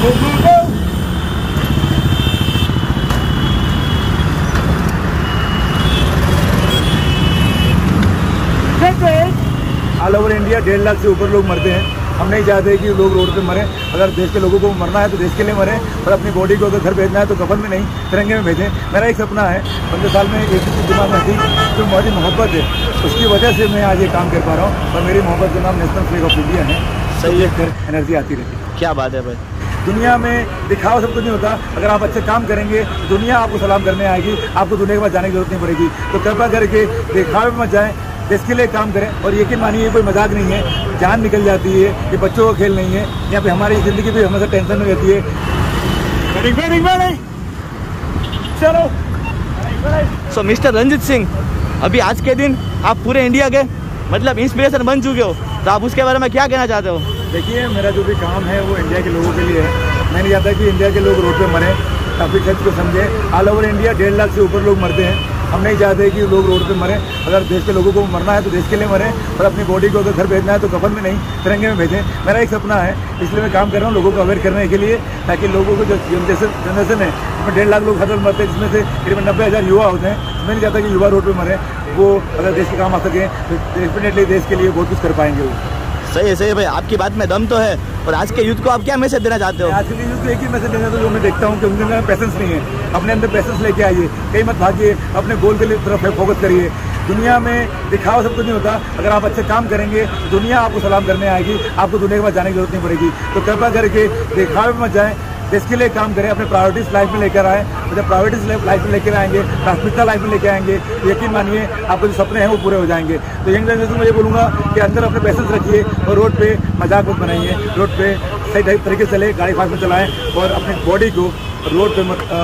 All over India डेढ़ लाख से ऊपर लोग मरते हैं। हम नहीं चाहते कि लोग रोड पे मरें। अगर देश के लोगों को मरना है तो देश के लिए मरें और अपनी बॉडी को अगर घर भेजना है तो कफन में नहीं तिरंगे में भेजें। मेरा एक सपना है पंद्रह साल में एक चीज़ दिमाग में थी जो हमारी मोहब्बत है उसकी वजह से मैं आज ये काम कर पा रहा हूँ। और मेरी मोहब्बत का नाम नेशनल फ्लैग ऑफ़ इंडिया है। सही है। फिर एनर्जी आती रहती है। क्या बात है भाई। दुनिया में दिखावा सब कुछ नहीं होता। अगर आप अच्छे काम करेंगे, दुनिया आपको सलाम करने आएगी, आपको दुनिया के पास जाने की ज़रूरत नहीं पड़ेगी। तो कृपा करके दिखावे मत जाएँ, देश के लिए काम करें। और यकीन मानिए कोई मज़ाक नहीं है। जान निकल जाती है ये बच्चों का खेल नहीं है। यहाँ पे हमारी ज़िंदगी भी हमेशा टेंशन में रहती है। चलो। सो मिस्टर रंजीत सिंह, अभी आज के दिन आप पूरे इंडिया के मतलब इंस्पिरेशन बन चुके हो। तो आप उसके बारे में क्या कहना चाहते हो? देखिए, मेरा जो भी काम है, वो इंडिया के लोगों के लिए है। मैं नहीं चाहता कि इंडिया के लोग रोड पे मरें। ट्रैफ़िक खर्च को समझे। ऑल ओवर इंडिया डेढ़ लाख से ऊपर लोग मरते हैं। हम नहीं चाहते कि लोग रोड पे मरें। अगर देश के लोगों को मरना है तो देश के लिए मरें। और अपनी बॉडी को अगर घर भेजना है तो कफन में नहीं, तिरंगे में भेजें। मेरा एक सपना है। इसलिए मैं काम कर रहा हूँ लोगों को अवेयर करने के लिए, ताकि लोगों को जो जनरेशन है, उसमें डेढ़ लाख लोग हर रोज मरते हैं, जिसमें से करीबन नब्बे हज़ार युवा होते हैं। मैं नहीं चाहता कि युवा रोड पर मरें। वो अगर देश के काम आ सकें तो डेफिनेटली देश के लिए बहुत कुछ कर पाएँगे वो। सही है सही है भाई, आपकी बात में दम तो है। और आज के यूथ को आप क्या मैसेज देना चाहते हो? आज के यूथ को एक ही मैसेज देना तो जो मैं देखता हूँ कि उनके अंदर पैसेंस नहीं है। अपने अंदर पैसेंस लेके आइए, कहीं मत भागिए, अपने गोल के लिए तरफ़ फोकस करिए। दुनिया में दिखावा सब कुछ नहीं होता। अगर आप अच्छे काम करेंगे, दुनिया आपको सलाम करने आएगी, आपको दुनिया के पास जाने की ज़रूरत नहीं पड़ेगी। तो कृपा करके दिखावे मत जाएँ देश के लिए काम करें, अपने प्रायोरिटीज लाइफ में लेकर आए। जब प्रायोरिटीज लाइफ में लेकर आएँगे, प्राथमिकता लाइफ में लेकर आएँगे, यकीन मानिए आपके जो सपने हैं वो पूरे हो जाएँगे। तो यंग जनरेशन में ये बोलूँगा कि अंदर अपने पैसेंस रखिए और रोड पे मज़ाक मत बनाइए। रोड पे सही तरीके से चले, गाड़ी फास्ट में चलाएँ और अपनी बॉडी को रोड पे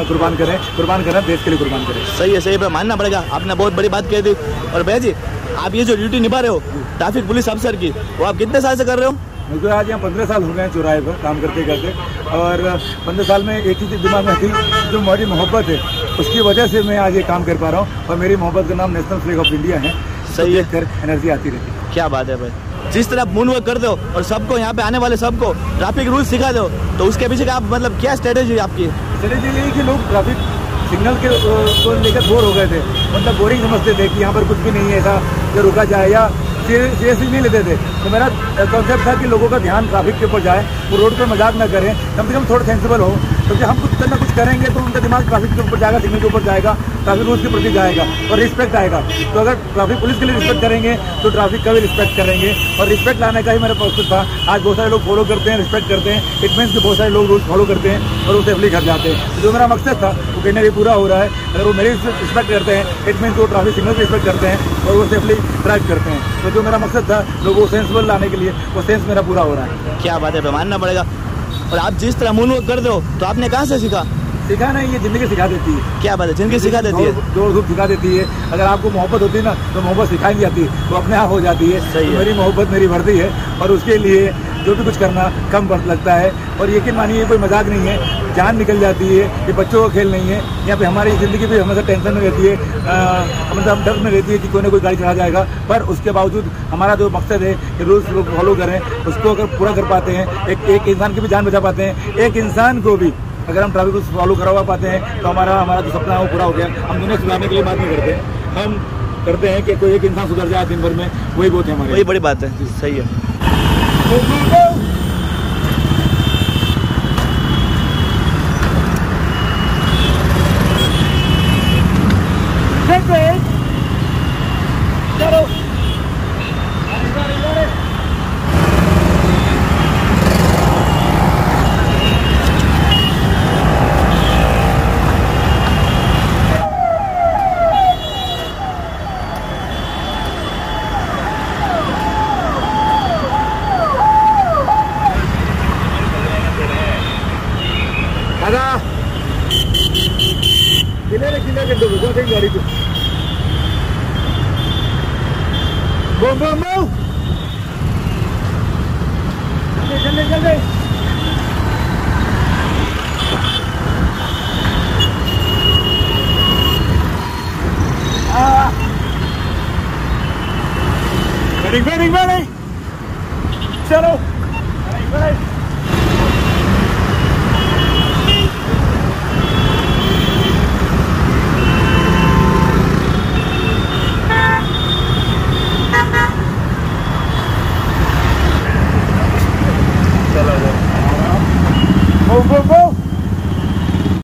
कुर्बान करें। कुर्बान करें देश के लिए कुर्बान करें। सही है सही है, मानना पड़ेगा। आपने बहुत बड़ी बात कह दी। और भैया जी, आप ये जो ड्यूटी निभा रहे हो ट्रैफ़िक पुलिस अफसर की, वो आप कितने साल से कर रहे हो? मुझे आज यहाँ पंद्रह साल हो गए हैं चौराहे पर काम करते करते। और पंद्रह साल में एक ही चीज़ दिमाग में थी जो हमारी मोहब्बत है उसकी वजह से मैं आज ये काम कर पा रहा हूँ। और मेरी मोहब्बत का नाम नेशनल फ्लैग ऑफ़ इंडिया है। सही है। कर एनर्जी आती रहती है। क्या बात है भाई। जिस तरह आप मून वर्क करते हो और सबको यहाँ पे आने वाले सबको ट्रैफ़िक रूल सिखा दो तो उसके पीछे का आप मतलब क्या स्ट्रेटेजी है आपकी? स्ट्रेटेजी यही कि लोग ट्रैफ़िक सिग्नल के को लेकर बोर हो गए थे। मतलब बोरिंग समझते थे कि यहाँ पर कुछ भी नहीं है ऐसा जो रुका जाए या सीरियसली नहीं लेते थे। तो मेरा कॉन्सेप्ट था कि लोगों का ध्यान ट्रैफ़िक के ऊपर जाए, वो रोड पर मज़ाक ना करें। कम से कम थोड़ा सेंसिबल हो। क्योंकि हम कुछ करना कुछ करेंगे तो उनका दिमाग ट्रैफ़िक के ऊपर जाएगा सिग्नल के ऊपर जाएगा ट्रैफ़िक रूल्स के प्रति जाएगा और रिस्पेक्ट आएगा। तो अगर ट्रैफ़िक पुलिस के लिए रिस्पेक्ट करेंगे तो ट्रैफ़िक का भी रिस्पेक्ट करेंगे। और रिस्पेक्ट लाने का ही मेरा प्रोसेस था। आज बहुत सारे लोग फॉलो करते हैं रिस्पेक्ट करते हैं। इट मीन्स कि बहुत सारे लोग रूल्स फॉलो करते हैं और वो सेफली घर जाते हैं। तो जो मेरा मकसद था, वो कहीं ना पूरा हो रहा है। अगर वो मेरी रिस्पेक्ट करते हैं इट मीन्स वो ट्रैफ़िक सिग्नल रिस्पेक्ट करते हैं। और वो सेफली ड्राइव करते हैं। तो जो मेरा मकसद था लोगों को सेंसबल लाने के लिए वो सेंस मेरा पूरा हो रहा है। क्या बात है भाई मानना पड़ेगा। और आप जिस तरह मूल कर दो तो आपने कहाँ से सीखा? सिखा नहीं ये ज़िंदगी सिखा देती है। क्या बात है ज़िंदगी सिखा देती है? ज़ोर धूप सिखा देती है। अगर आपको मोहब्बत होती है ना तो मोहब्बत सिखाई जाती है वो अपने आप हो जाती है। सही तो है। मेरी मोहब्बत मेरी बढ़ती है और उसके लिए जो भी कुछ करना कम वक्त लगता है। और यकीन मानिए कोई मज़ाक नहीं है। जान निकल जाती है ये बच्चों का खेल नहीं है। यहाँ पे हमारी ज़िंदगी भी हमेशा टेंशन में रहती है। मतलब डर में रहती है कि कोई ना कोई गाड़ी चला जाएगा। पर उसके बावजूद हमारा जो मकसद है कि रूल्स लोग फॉलो करें उसको अगर पूरा कर पाते हैं एक एक इंसान की भी जान बचा पाते हैं। एक इंसान को भी अगर हम ट्रैफ़िक रूल्स फॉलो करवा पाते हैं तो हमारा हमारा जो सपना है वो पूरा हो गया। हम दुनिया सुधारने के लिए बात नहीं करते। हम करते हैं कि कोई एक इंसान सुधर जाए दिन भर में वही बहुत है हमारे वही बड़ी बात है। सही है। ¡Cuidado! കണ്ടു ഇതൊക്കെയും കടിക്കും Boom, boom, boom. Jump, jump, jump, jump. Ready, ready, ready. Settle. Ready, ready.